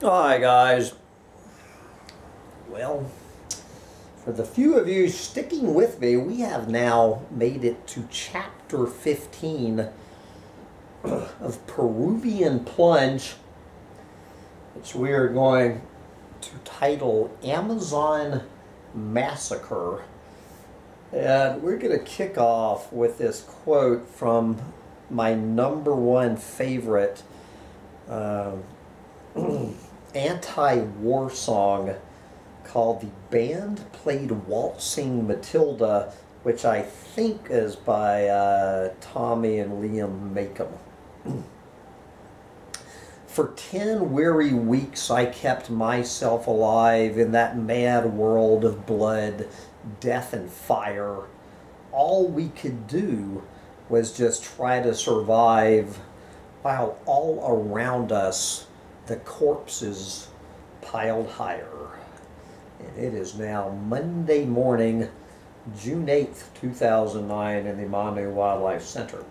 Hi guys. Well, for the few of you sticking with me, we have now made it to chapter 15 of Peruvian Plunge, which we are going to title Amazon Massacre. And we're going to kick off with this quote from my number one favorite uh, anti-war song called The Band Played Waltzing Matilda, which I think is by uh, Tommy and Liam Makem. For ten weary weeks I kept myself alive in that mad world of blood, death, and fire. All we could do was just try to survive while all around us the corpses piled higher. And it is now Monday morning, June 8th, 2009 in the Manu Wildlife Center.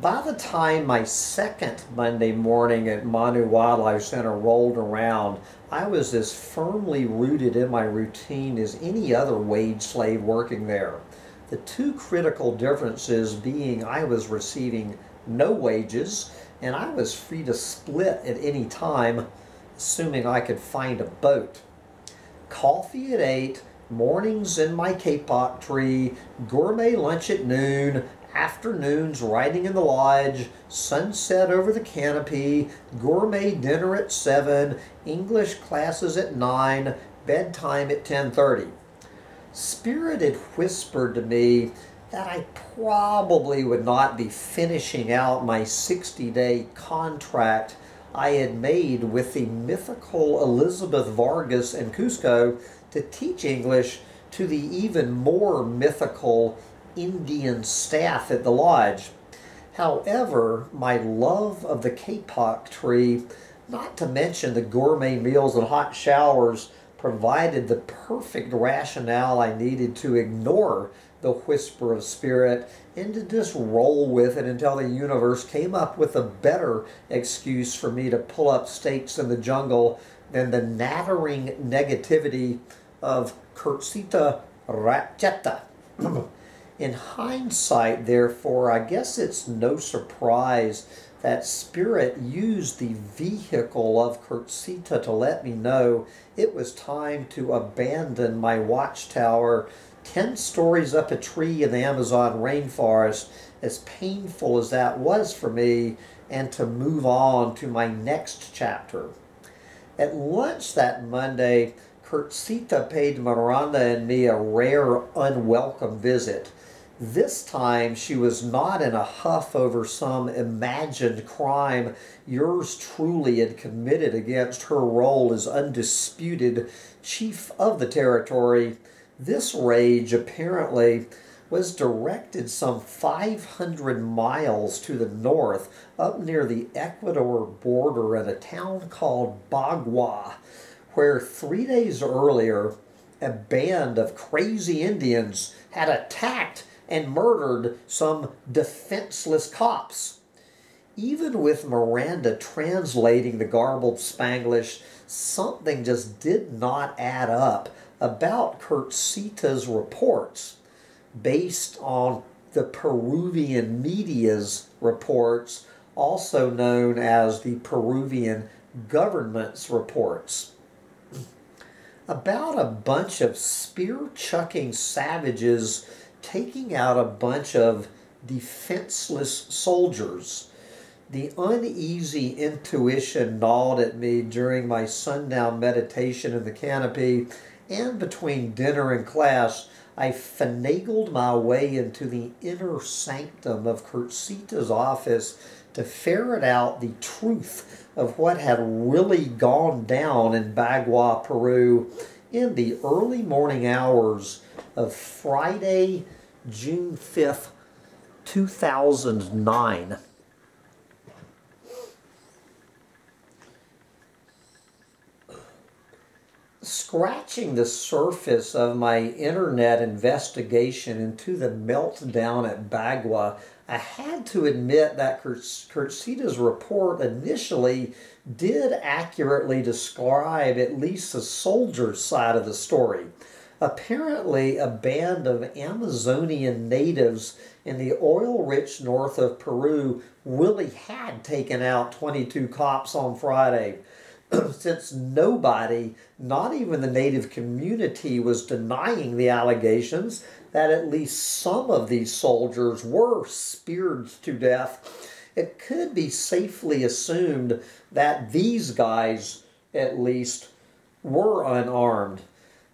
By the time my second Monday morning at Manu Wildlife Center rolled around, I was as firmly rooted in my routine as any other wage slave working there. The two critical differences being I was receiving no wages and I was free to split at any time, assuming I could find a boat. Coffee at 8, mornings in my kapok tree, gourmet lunch at noon, afternoons riding in the lodge, sunset over the canopy, gourmet dinner at 7, English classes at 9, bedtime at 10.30. Spirit had whispered to me that I probably would not be finishing out my 60-day contract I had made with the mythical Elizabeth Vargas in Cusco to teach English to the even more mythical Indian staff at the lodge. However, my love of the kapok tree, not to mention the gourmet meals and hot showers, provided the perfect rationale I needed to ignore the whisper of spirit and to just roll with it until the universe came up with a better excuse for me to pull up stakes in the jungle than the nattering negativity of Kurtzita Ratcheta. In hindsight, therefore, I guess it's no surprise that Spirit used the vehicle of Kurtzita to let me know it was time to abandon my watchtower 10 stories up a tree in the Amazon rainforest, as painful as that was for me, and to move on to my next chapter. At lunch that Monday, Kurtzita paid Miranda and me a rare, unwelcome visit. This time she was not in a huff over some imagined crime yours truly had committed against her role as undisputed chief of the territory. This rage apparently was directed some 500 miles to the north, up near the Ecuador border at a town called Bagua, where three days earlier a band of crazy Indians had attacked and murdered some defenseless cops. Even with Miranda translating the garbled Spanglish, something just did not add up about Kurtzita's reports based on the Peruvian media's reports, also known as the Peruvian government's reports. About a bunch of spear-chucking savages taking out a bunch of defenseless soldiers. The uneasy intuition gnawed at me during my sundown meditation in the canopy and between dinner and class. I finagled my way into the inner sanctum of Kurtzita's office to ferret out the truth of what had really gone down in Bagua, Peru in the early morning hours of Friday, June 5th, 2009. Scratching the surface of my internet investigation into the meltdown at Bagua, I had to admit that Kurtzita's report initially did accurately describe at least the soldier's side of the story. Apparently, a band of Amazonian natives in the oil rich north of Peru really had taken out 22 cops on Friday. Since nobody, not even the native community, was denying the allegations that at least some of these soldiers were speared to death, it could be safely assumed that these guys, at least, were unarmed.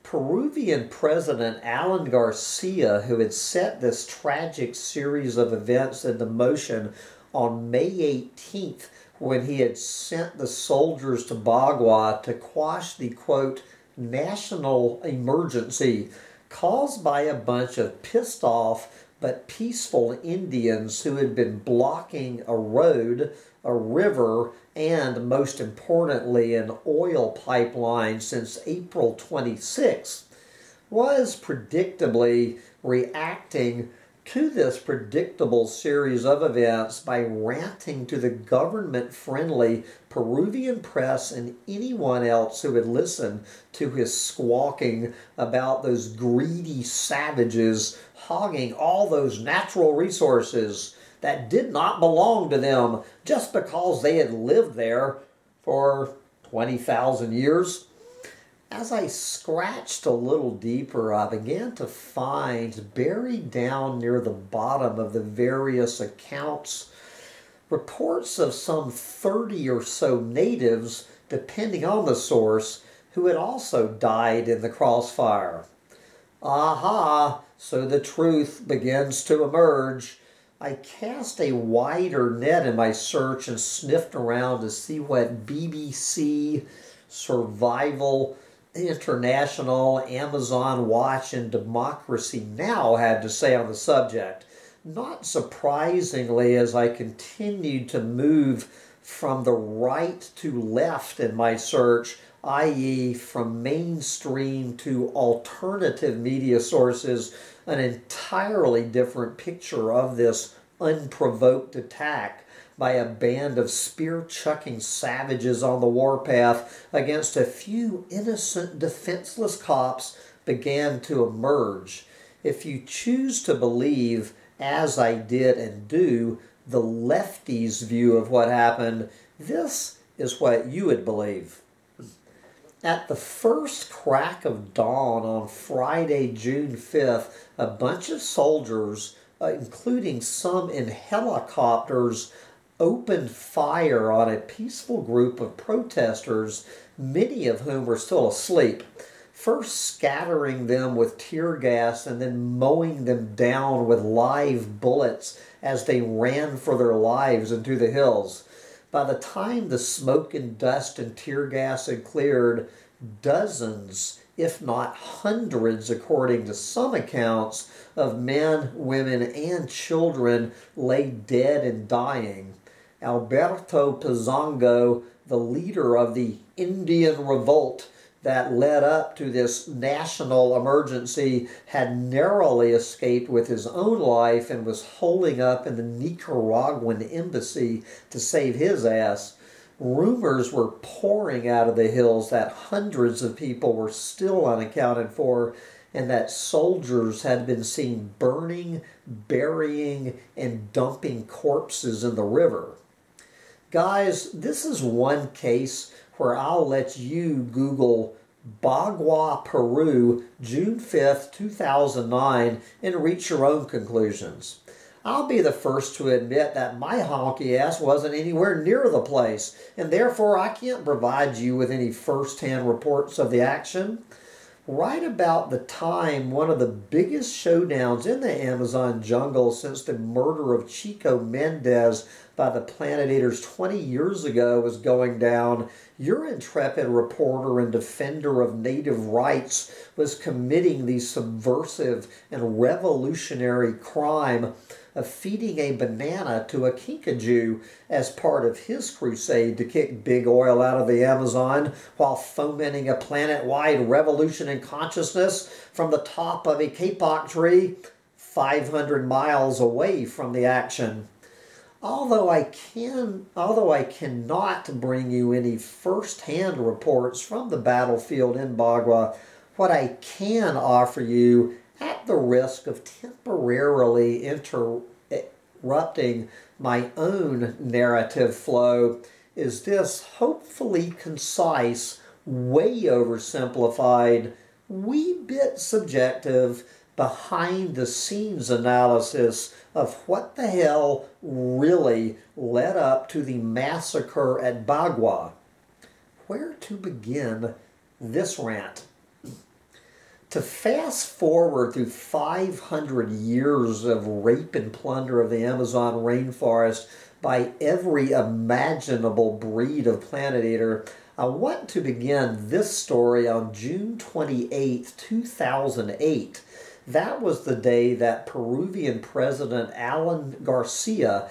Peruvian President Alan Garcia, who had set this tragic series of events into motion on May 18th, when he had sent the soldiers to Bagua to quash the quote, national emergency caused by a bunch of pissed off but peaceful Indians who had been blocking a road, a river, and most importantly, an oil pipeline since April 26, was predictably reacting to this predictable series of events by ranting to the government friendly Peruvian press and anyone else who would listen to his squawking about those greedy savages hogging all those natural resources that did not belong to them just because they had lived there for 20,000 years. As I scratched a little deeper, I began to find buried down near the bottom of the various accounts reports of some 30 or so natives, depending on the source, who had also died in the crossfire. Aha, so the truth begins to emerge. I cast a wider net in my search and sniffed around to see what BBC, Survival International, Amazon Watch, and Democracy Now! had to say on the subject. Not surprisingly, as I continued to move from the right to left in my search, i.e., from mainstream to alternative media sources, an entirely different picture of this unprovoked attack by a band of spear chucking savages on the warpath against a few innocent, defenseless cops began to emerge. If you choose to believe, as I did and do, the lefties' view of what happened, this is what you would believe. At the first crack of dawn on Friday, June 5th, a bunch of soldiers, uh, including some in helicopters, opened fire on a peaceful group of protesters, many of whom were still asleep. First scattering them with tear gas and then mowing them down with live bullets as they ran for their lives into the hills. By the time the smoke and dust and tear gas had cleared, dozens, if not hundreds, according to some accounts, of men, women, and children lay dead and dying. Alberto Pizango, the leader of the Indian revolt, that led up to this national emergency had narrowly escaped with his own life and was holding up in the Nicaraguan embassy to save his ass. Rumors were pouring out of the hills that hundreds of people were still unaccounted for and that soldiers had been seen burning, burying, and dumping corpses in the river. Guys, this is one case where I'll let you Google Bagua, Peru, June 5th, 2009, and reach your own conclusions. I'll be the first to admit that my honky ass wasn't anywhere near the place, and therefore I can't provide you with any first hand reports of the action. Right about the time one of the biggest showdowns in the Amazon jungle since the murder of Chico Mendes by the Planet Eaters 20 years ago was going down, your intrepid reporter and defender of native rights was committing the subversive and revolutionary crime of feeding a banana to a kinkajou as part of his crusade to kick big oil out of the Amazon while fomenting a planet-wide revolution in consciousness from the top of a kapok tree 500 miles away from the action. Although I can, although I cannot bring you any first-hand reports from the battlefield in Bagua, what I can offer you, at the risk of temporarily interrupting my own narrative flow, is this hopefully concise, way oversimplified, wee bit subjective, behind the scenes analysis of what the hell really led up to the massacre at Bagua. Where to begin this rant? To fast forward through 500 years of rape and plunder of the Amazon rainforest by every imaginable breed of planet eater, I want to begin this story on June 28, 2008 that was the day that Peruvian President Alan Garcia,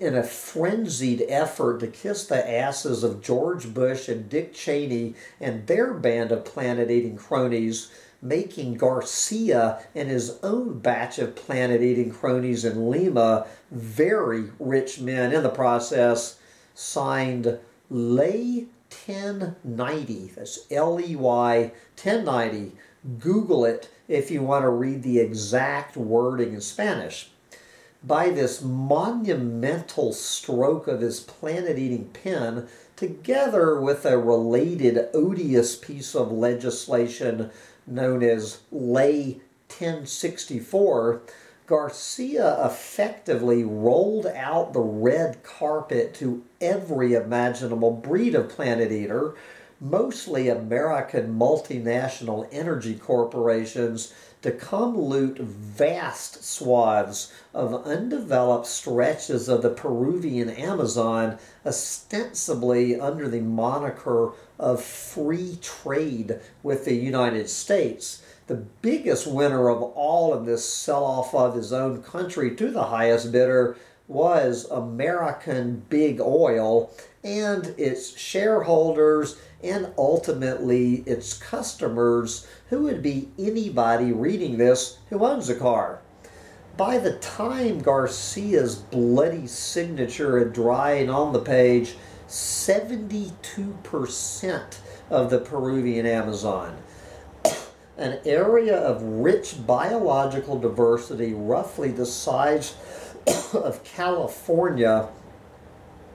in a frenzied effort to kiss the asses of George Bush and Dick Cheney and their band of planet eating cronies, making Garcia and his own batch of planet eating cronies in Lima very rich men in the process, signed Ley 1090. That's L E Y 1090. Google it if you want to read the exact wording in Spanish. By this monumental stroke of his planet-eating pen, together with a related odious piece of legislation known as Ley 1064, Garcia effectively rolled out the red carpet to every imaginable breed of planet eater, mostly American multinational energy corporations to come loot vast swaths of undeveloped stretches of the Peruvian Amazon, ostensibly under the moniker of free trade with the United States. The biggest winner of all in this sell-off of his own country to the highest bidder was American Big Oil and its shareholders and ultimately its customers, who would be anybody reading this who owns a car. By the time Garcia's bloody signature had dried on the page, 72% of the Peruvian Amazon, an area of rich biological diversity roughly the size of California,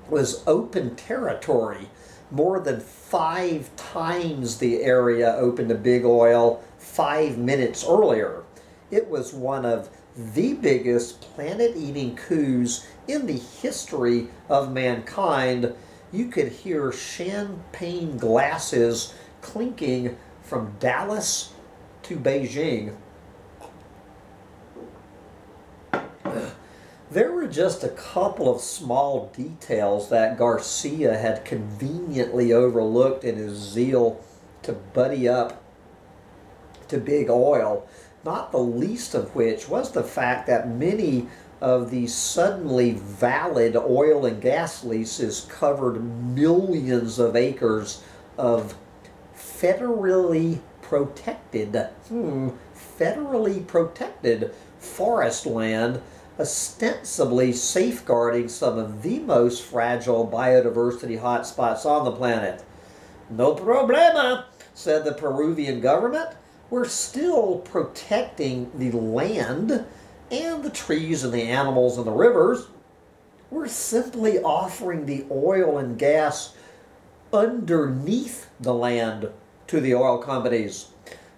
was open territory more than five times the area open to big oil five minutes earlier. It was one of the biggest planet-eating coups in the history of mankind. You could hear champagne glasses clinking from Dallas to Beijing There were just a couple of small details that Garcia had conveniently overlooked in his zeal to buddy up to big oil, not the least of which was the fact that many of these suddenly valid oil and gas leases covered millions of acres of federally protected, hmm, federally protected forest land ostensibly safeguarding some of the most fragile biodiversity hotspots on the planet. No problema, said the Peruvian government. We're still protecting the land and the trees and the animals and the rivers. We're simply offering the oil and gas underneath the land to the oil companies.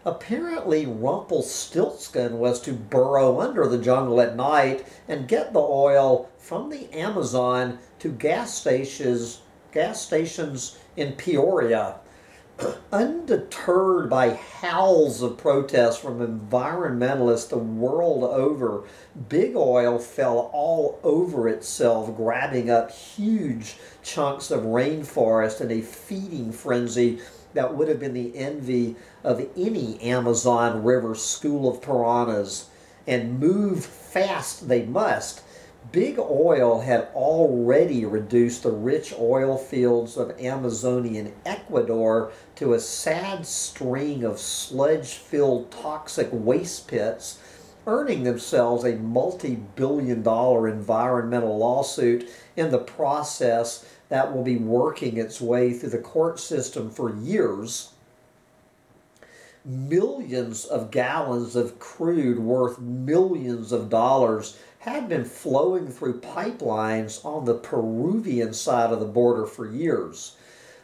Apparently, Rumpelstiltskin was to burrow under the jungle at night and get the oil from the Amazon to gas stations, gas stations in Peoria. Undeterred by howls of protest from environmentalists the world over, big oil fell all over itself, grabbing up huge chunks of rainforest in a feeding frenzy that would have been the envy of any Amazon River school of piranhas. And move fast they must. Big oil had already reduced the rich oil fields of Amazonian Ecuador to a sad string of sludge filled toxic waste pits earning themselves a multi billion dollar environmental lawsuit in the process that will be working its way through the court system for years. Millions of gallons of crude worth millions of dollars had been flowing through pipelines on the Peruvian side of the border for years.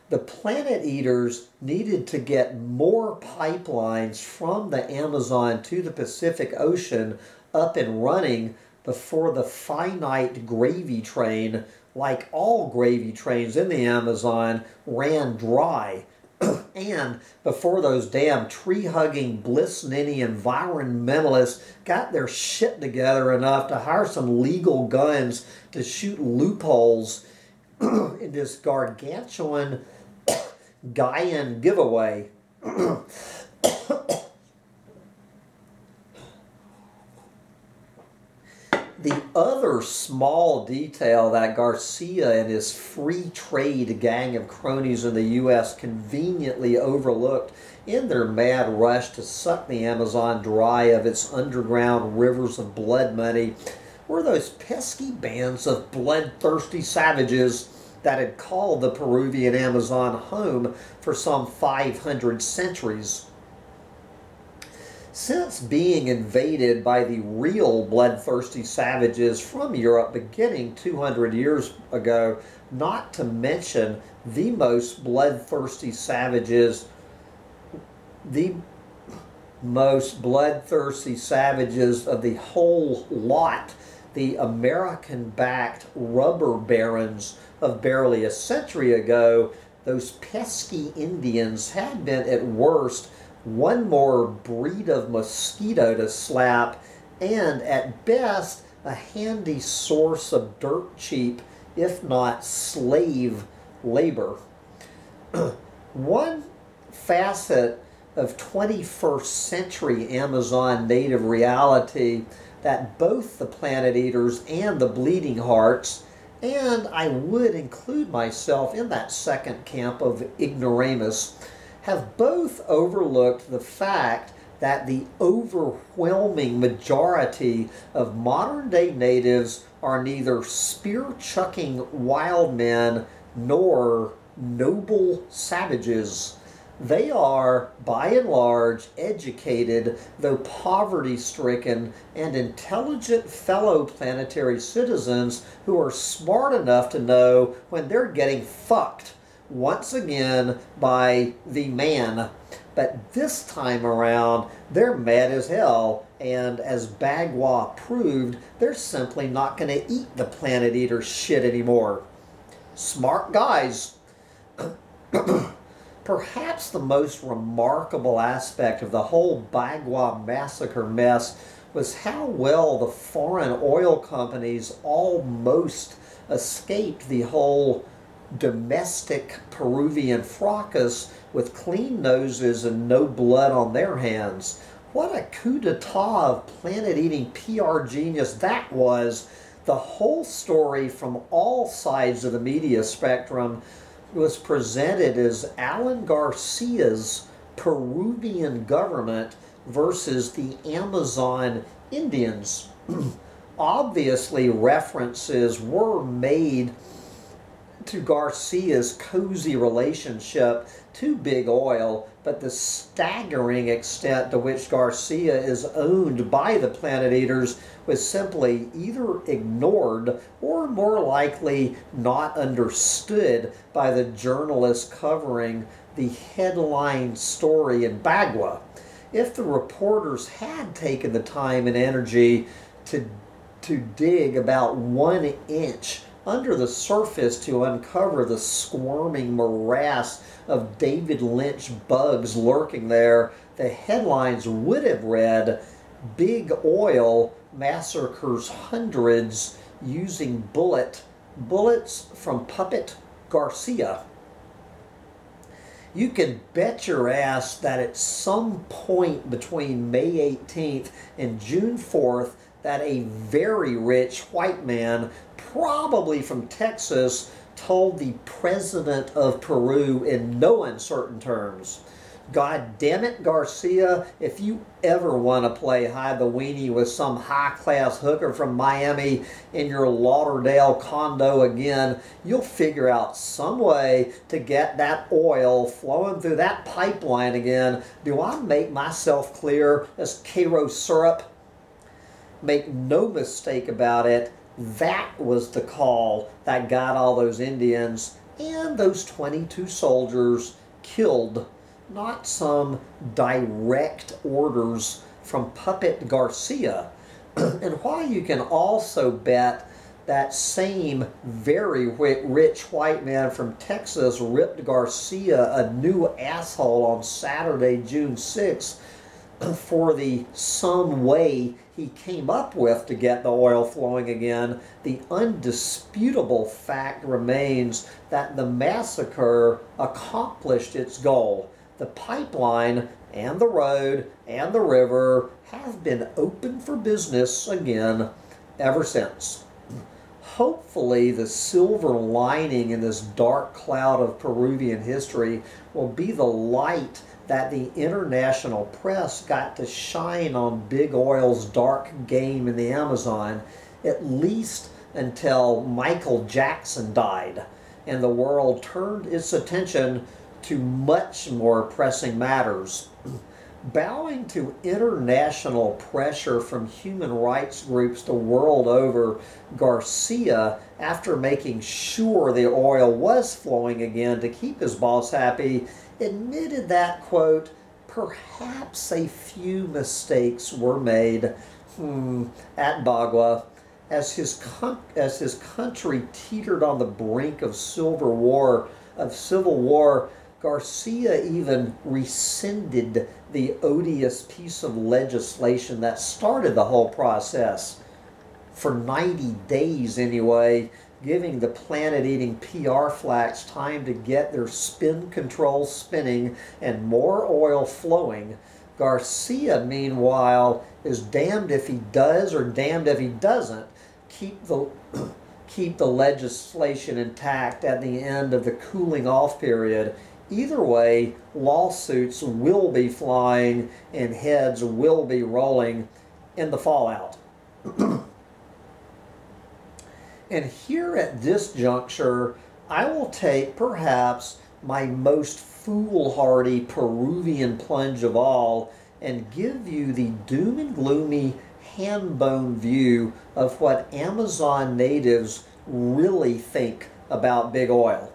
The planet eaters needed to get more pipelines from the Amazon to the Pacific Ocean up and running before the finite gravy train, like all gravy trains in the Amazon, ran dry and before those damn tree hugging bliss-ninny environmentalists got their shit together enough to hire some legal guns to shoot loopholes in this gargantuan Gaian giveaway. The other small detail that Garcia and his free trade gang of cronies in the U.S. conveniently overlooked in their mad rush to suck the Amazon dry of its underground rivers of blood money were those pesky bands of bloodthirsty savages that had called the Peruvian Amazon home for some 500 centuries. Since being invaded by the real bloodthirsty savages from Europe beginning 200 years ago, not to mention the most bloodthirsty savages, the most bloodthirsty savages of the whole lot, the American backed rubber barons of barely a century ago, those pesky Indians had been at worst one more breed of mosquito to slap, and at best, a handy source of dirt cheap, if not slave, labor. One facet of 21st century Amazon native reality that both the planet eaters and the bleeding hearts, and I would include myself in that second camp of ignoramus, have both overlooked the fact that the overwhelming majority of modern day natives are neither spear chucking wild men nor noble savages. They are, by and large, educated, though poverty stricken, and intelligent fellow planetary citizens who are smart enough to know when they're getting fucked once again by the man. But this time around, they're mad as hell, and as Bagua proved, they're simply not going to eat the planet eater shit anymore. Smart guys. Perhaps the most remarkable aspect of the whole Bagua massacre mess was how well the foreign oil companies almost escaped the whole domestic Peruvian fracas with clean noses and no blood on their hands. What a coup d'etat of planet-eating PR genius that was. The whole story from all sides of the media spectrum was presented as Alan Garcia's Peruvian government versus the Amazon Indians. Obviously, references were made to Garcia's cozy relationship to Big Oil, but the staggering extent to which Garcia is owned by the Planet Eaters was simply either ignored or more likely not understood by the journalists covering the headline story in Bagua. If the reporters had taken the time and energy to, to dig about one inch under the surface to uncover the squirming morass of David Lynch bugs lurking there, the headlines would have read Big Oil massacres hundreds using bullet bullets from Puppet Garcia. You can bet your ass that at some point between May 18th and June 4th, that a very rich white man probably from Texas, told the president of Peru in no uncertain terms God damn it, Garcia, if you ever want to play hide the weenie with some high class hooker from Miami in your Lauderdale condo again, you'll figure out some way to get that oil flowing through that pipeline again. Do I make myself clear as Karo syrup? Make no mistake about it, that was the call that got all those Indians and those 22 soldiers killed not some direct orders from Puppet Garcia. and while you can also bet that same very rich white man from Texas ripped Garcia a new asshole on Saturday, June 6th, for the some way he came up with to get the oil flowing again, the undisputable fact remains that the massacre accomplished its goal the pipeline and the road and the river have been open for business again ever since. Hopefully, the silver lining in this dark cloud of Peruvian history will be the light that the international press got to shine on big oil's dark game in the Amazon, at least until Michael Jackson died and the world turned its attention to much more pressing matters. Bowing to international pressure from human rights groups the world over, Garcia, after making sure the oil was flowing again to keep his boss happy, admitted that, quote, perhaps a few mistakes were made hmm, at Bagua as his, as his country teetered on the brink of silver war, of civil war. Garcia even rescinded the odious piece of legislation that started the whole process. For 90 days anyway, giving the planet eating PR flacks time to get their spin control spinning and more oil flowing. Garcia, meanwhile, is damned if he does or damned if he doesn't keep the keep the legislation intact at the end of the cooling off period Either way, lawsuits will be flying and heads will be rolling in the fallout. and here at this juncture, I will take perhaps my most foolhardy Peruvian plunge of all and give you the doom and gloomy Hambone view of what Amazon natives really think about big oil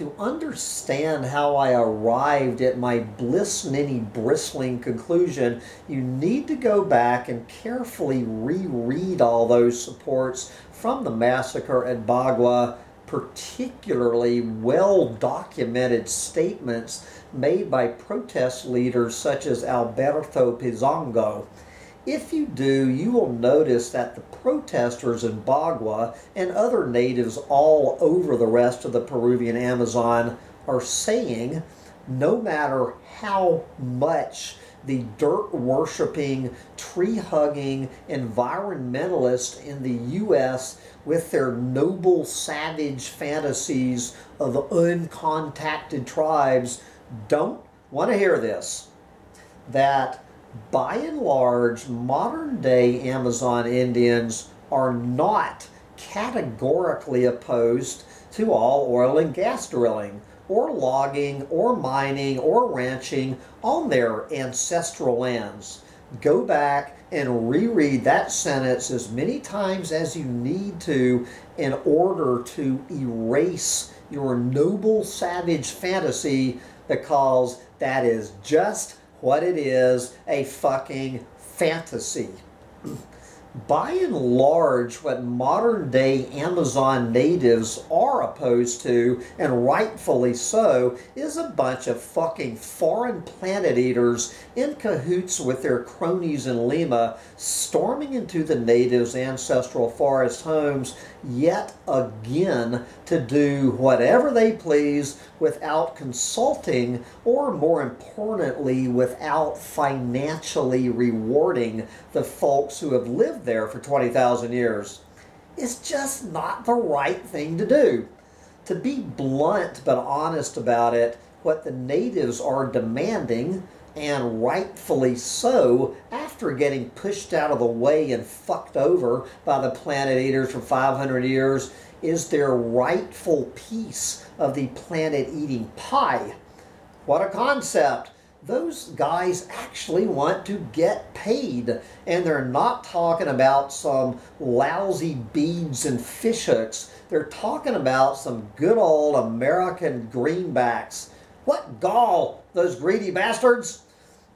to understand how I arrived at my bliss-ninny bristling conclusion, you need to go back and carefully reread all those supports from the massacre at Bagua, particularly well-documented statements made by protest leaders such as Alberto Pizango. If you do, you will notice that the protesters in Bagua and other natives all over the rest of the Peruvian Amazon are saying no matter how much the dirt worshiping, tree hugging environmentalists in the U.S. with their noble savage fantasies of uncontacted tribes don't want to hear this. That by and large, modern day Amazon Indians are not categorically opposed to all oil and gas drilling or logging or mining or ranching on their ancestral lands. Go back and reread that sentence as many times as you need to in order to erase your noble savage fantasy because that is just what it is a fucking fantasy. By and large, what modern day Amazon natives are opposed to, and rightfully so, is a bunch of fucking foreign planet eaters in cahoots with their cronies in Lima, storming into the natives' ancestral forest homes yet again to do whatever they please without consulting or more importantly without financially rewarding the folks who have lived there for 20,000 years. It's just not the right thing to do. To be blunt but honest about it, what the natives are demanding, and rightfully so, after getting pushed out of the way and fucked over by the planet eaters for 500 years, is their rightful piece of the planet eating pie. What a concept! Those guys actually want to get paid, and they're not talking about some lousy beads and fishhooks. They're talking about some good old American greenbacks. What gall, those greedy bastards!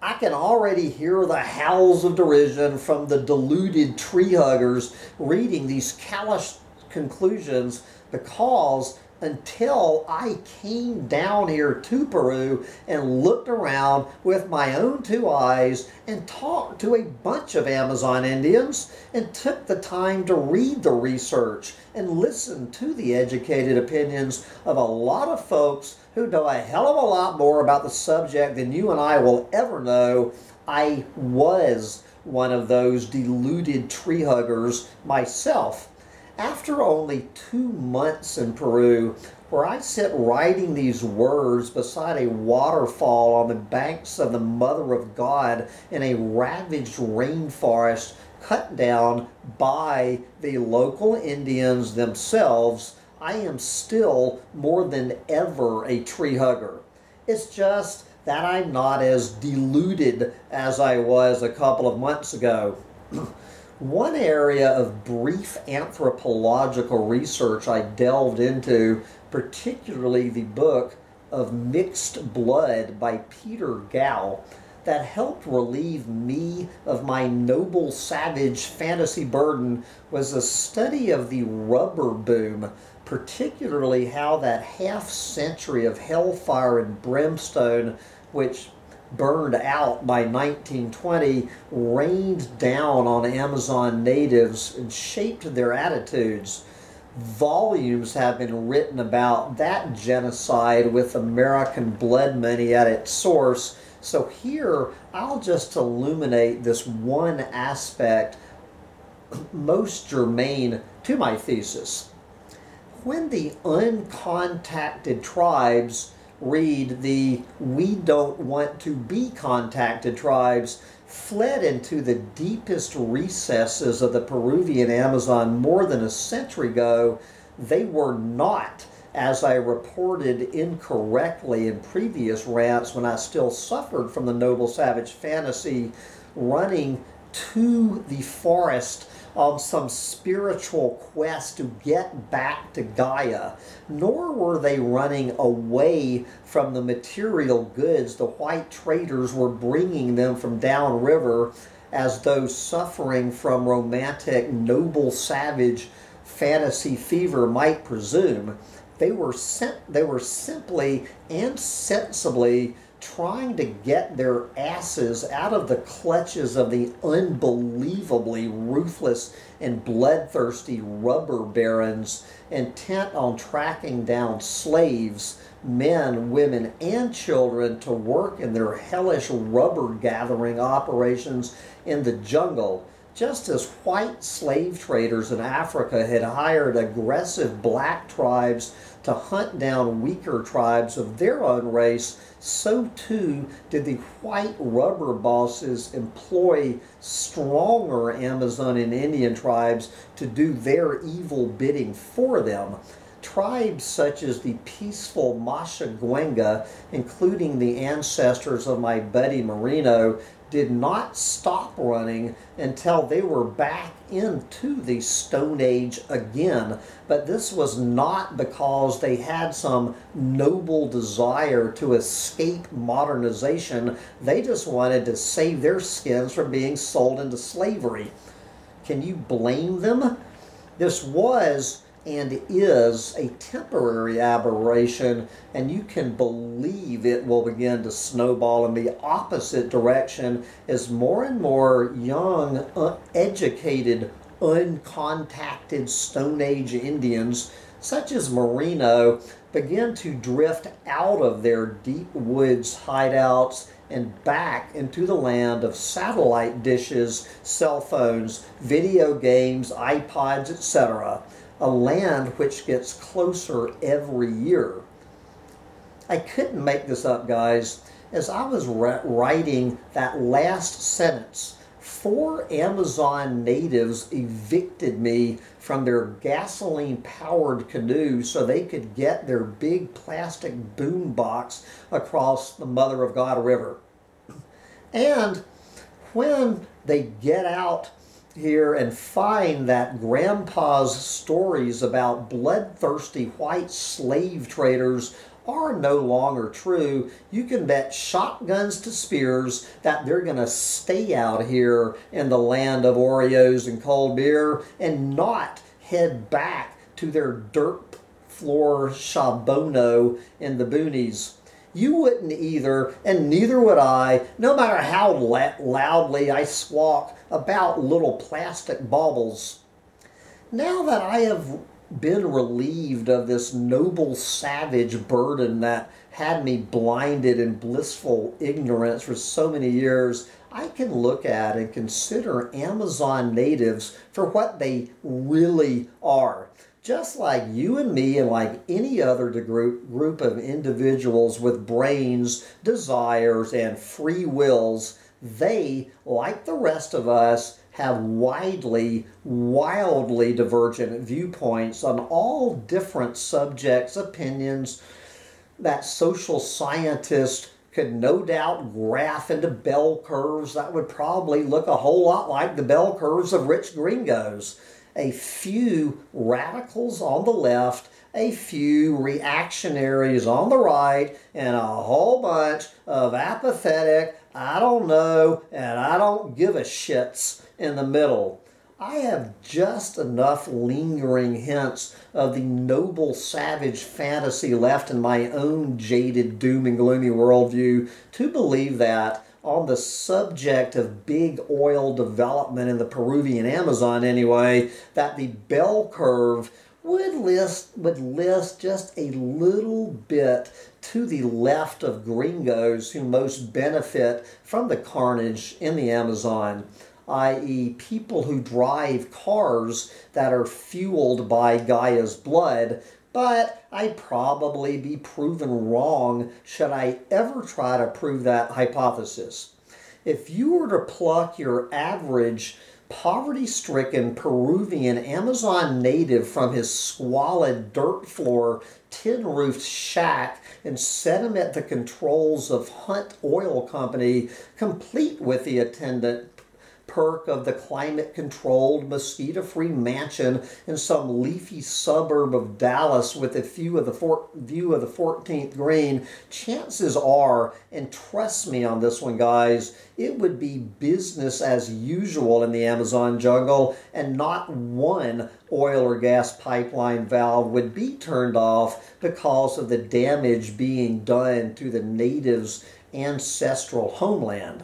I can already hear the howls of derision from the deluded tree huggers reading these callous conclusions because until I came down here to Peru and looked around with my own two eyes and talked to a bunch of Amazon Indians and took the time to read the research and listen to the educated opinions of a lot of folks who know a hell of a lot more about the subject than you and I will ever know. I was one of those deluded tree huggers myself after only two months in Peru, where I sit writing these words beside a waterfall on the banks of the Mother of God in a ravaged rainforest cut down by the local Indians themselves, I am still more than ever a tree hugger. It's just that I'm not as deluded as I was a couple of months ago. One area of brief anthropological research I delved into, particularly the book of Mixed Blood by Peter Gow, that helped relieve me of my noble savage fantasy burden was a study of the rubber boom, particularly how that half century of hellfire and brimstone, which burned out by 1920 rained down on Amazon natives and shaped their attitudes. Volumes have been written about that genocide with American blood money at its source. So here I'll just illuminate this one aspect most germane to my thesis. When the uncontacted tribes read the we don't want to be contacted tribes fled into the deepest recesses of the Peruvian Amazon more than a century ago, they were not, as I reported incorrectly in previous rants when I still suffered from the noble savage fantasy, running to the forest on some spiritual quest to get back to Gaia, nor were they running away from the material goods the white traders were bringing them from downriver as those suffering from romantic, noble, savage fantasy fever might presume. They were, sim- they were simply and sensibly trying to get their asses out of the clutches of the unbelievably ruthless and bloodthirsty rubber barons intent on tracking down slaves, men, women, and children to work in their hellish rubber gathering operations in the jungle just as white slave traders in Africa had hired aggressive black tribes to hunt down weaker tribes of their own race, so too did the white rubber bosses employ stronger Amazon and Indian tribes to do their evil bidding for them. Tribes such as the peaceful Machiguenga, including the ancestors of my buddy Marino, did not stop running until they were back into the Stone Age again. But this was not because they had some noble desire to escape modernization. They just wanted to save their skins from being sold into slavery. Can you blame them? This was and is a temporary aberration, and you can believe it will begin to snowball in the opposite direction as more and more young, uneducated, uncontacted Stone Age Indians, such as Marino, begin to drift out of their deep woods hideouts and back into the land of satellite dishes, cell phones, video games, iPods, etc a land which gets closer every year. I couldn't make this up, guys. As I was writing that last sentence, four Amazon natives evicted me from their gasoline powered canoe so they could get their big plastic boom box across the Mother of God River. And when they get out here and find that grandpa's stories about bloodthirsty white slave traders are no longer true, you can bet shotguns to spears that they're going to stay out here in the land of Oreos and cold beer and not head back to their dirt floor shabono in the boonies. You wouldn't either, and neither would I, no matter how loudly I squawk about little plastic baubles. Now that I have been relieved of this noble savage burden that had me blinded in blissful ignorance for so many years, I can look at and consider Amazon natives for what they really are. Just like you and me, and like any other group, group of individuals with brains, desires, and free wills, they, like the rest of us, have widely, wildly divergent viewpoints on all different subjects, opinions that social scientists could no doubt graph into bell curves that would probably look a whole lot like the bell curves of rich gringos. A few radicals on the left, a few reactionaries on the right, and a whole bunch of apathetic, I don't know, and I don't give a shits in the middle. I have just enough lingering hints of the noble savage fantasy left in my own jaded doom and gloomy worldview to believe that on the subject of big oil development in the Peruvian Amazon anyway, that the bell curve would list would list just a little bit to the left of gringos who most benefit from the carnage in the Amazon i.e., people who drive cars that are fueled by Gaia's blood, but I'd probably be proven wrong should I ever try to prove that hypothesis. If you were to pluck your average poverty stricken Peruvian Amazon native from his squalid dirt floor tin roofed shack and set him at the controls of Hunt Oil Company, complete with the attendant perk of the climate controlled, mosquito free mansion in some leafy suburb of Dallas with a view of the, four, view of the 14th green, chances are, and trust me on this one, guys, it would be business as usual in the Amazon jungle, and not one oil or gas pipeline valve would be turned off because of the damage being done to the natives' ancestral homeland.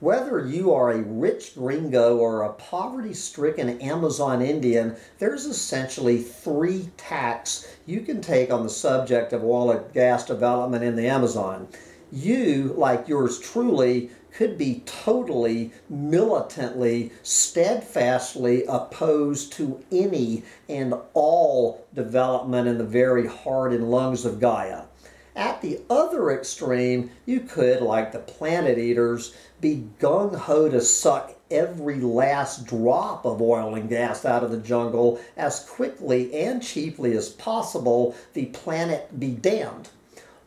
Whether you are a rich gringo or a poverty stricken Amazon Indian, there's essentially three tacks you can take on the subject of oil and gas development in the Amazon. You, like yours truly, could be totally, militantly, steadfastly opposed to any and all development in the very heart and lungs of Gaia. At the other extreme, you could, like the planet eaters, be gung ho to suck every last drop of oil and gas out of the jungle as quickly and cheaply as possible, the planet be damned.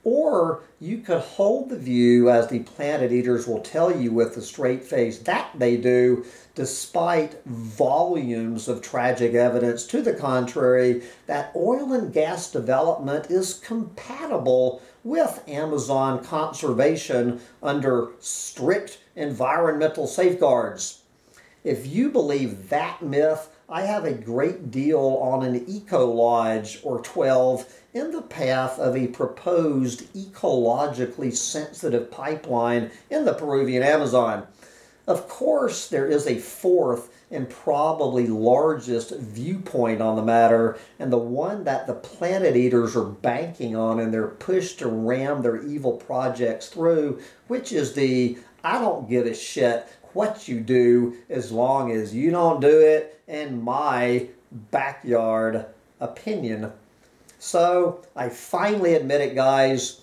Or you could hold the view, as the planet eaters will tell you with a straight face that they do, despite volumes of tragic evidence to the contrary, that oil and gas development is compatible with Amazon conservation under strict environmental safeguards. If you believe that myth, I have a great deal on an eco lodge or 12 in the path of a proposed ecologically sensitive pipeline in the Peruvian Amazon. Of course, there is a fourth and probably largest viewpoint on the matter, and the one that the planet eaters are banking on in their push to ram their evil projects through, which is the I don't give a shit what you do as long as you don't do it in my backyard opinion. So I finally admit it, guys.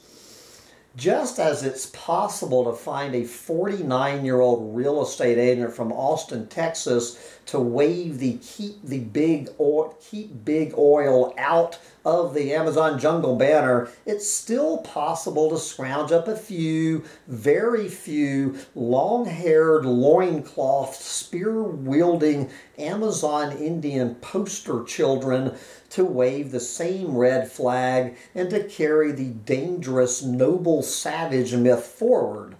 Just as it's possible to find a 49 year old real estate agent from Austin, Texas to wave the keep the big oil, keep big oil out of the Amazon jungle banner, it's still possible to scrounge up a few, very few, long haired, loincloth, spear wielding Amazon Indian poster children to wave the same red flag and to carry the dangerous noble savage myth forward,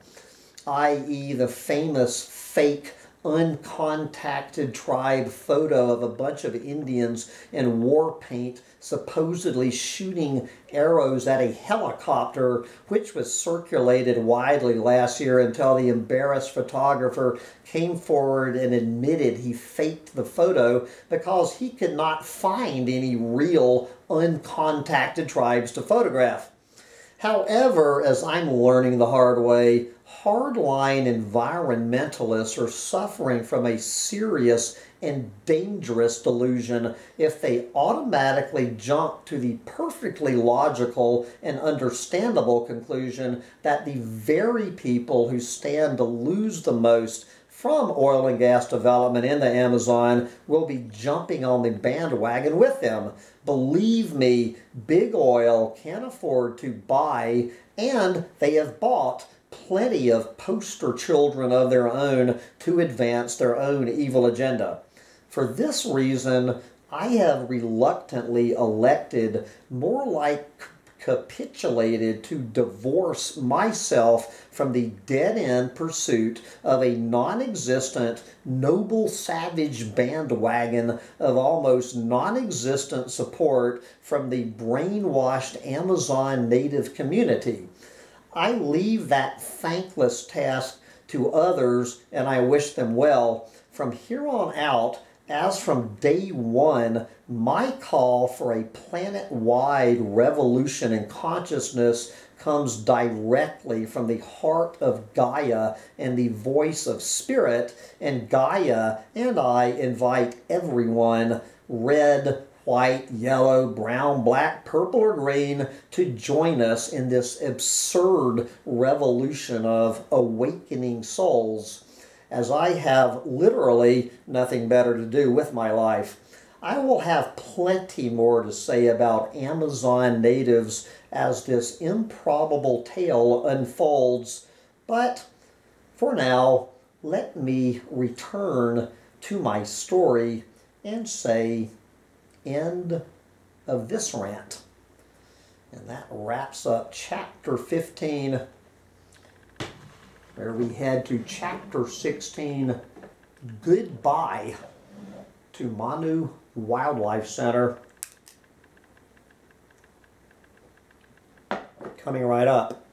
i.e., the famous fake uncontacted tribe photo of a bunch of Indians in war paint supposedly shooting arrows at a helicopter, which was circulated widely last year until the embarrassed photographer came forward and admitted he faked the photo because he could not find any real uncontacted tribes to photograph. However, as I'm learning the hard way, hardline environmentalists are suffering from a serious and dangerous delusion if they automatically jump to the perfectly logical and understandable conclusion that the very people who stand to lose the most from oil and gas development in the Amazon will be jumping on the bandwagon with them. Believe me, big oil can afford to buy, and they have bought plenty of poster children of their own to advance their own evil agenda. For this reason, I have reluctantly elected, more like capitulated, to divorce myself from the dead end pursuit of a non existent, noble savage bandwagon of almost non existent support from the brainwashed Amazon native community. I leave that thankless task to others and I wish them well. From here on out, as from day one, my call for a planet wide revolution in consciousness comes directly from the heart of Gaia and the voice of Spirit. And Gaia and I invite everyone, red, white, yellow, brown, black, purple, or green to join us in this absurd revolution of awakening souls as I have literally nothing better to do with my life. I will have plenty more to say about Amazon natives as this improbable tale unfolds, but for now, let me return to my story and say end of this rant. And that wraps up chapter 15, where we head to chapter 16 Goodbye to Manu Wildlife Center. Coming right up.